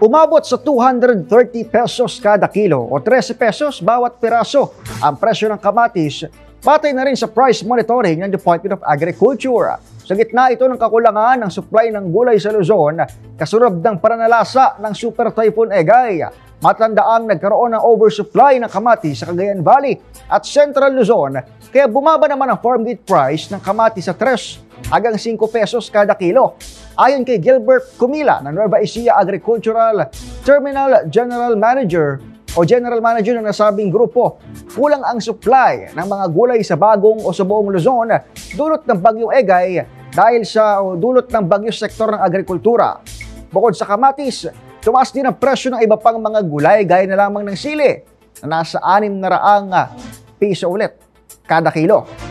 Umabot sa 230 pesos kada kilo o 13 pesos bawat piraso ang presyo ng kamatis Patay na rin sa price monitoring ng Department of Agriculture. Sa gitna ito ng kakulangan ng supply ng gulay sa Luzon, kasunod ng pananalasa ng Super Typhoon Egay. Matandaang nagkaroon ng oversupply ng kamatis sa Cagayan Valley at Central Luzon, kaya bumaba naman ang farm gate price ng kamatis sa 3 hanggang 5 pesos kada kilo. Ayon kay Gilbert Kumila ng Nueva Ecija Agricultural Terminal General Manager, o General Manager ng nasabing grupo, kulang ang supply ng mga gulay sa bagong o sa buong Luzon dulot ng bagyong Egay dahil sa dulot ng bagyo sektor ng agrikultura. Bukod sa kamatis, tumaas din ang presyo ng iba pang mga gulay gaya na lamang ng sili na nasa 600 piso ulit kada kilo.